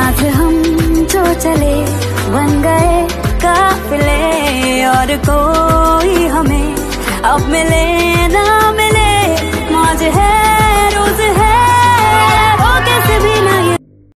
साथ हम जो चले बन गए काफिले। और कोई हमें अब मिले ना।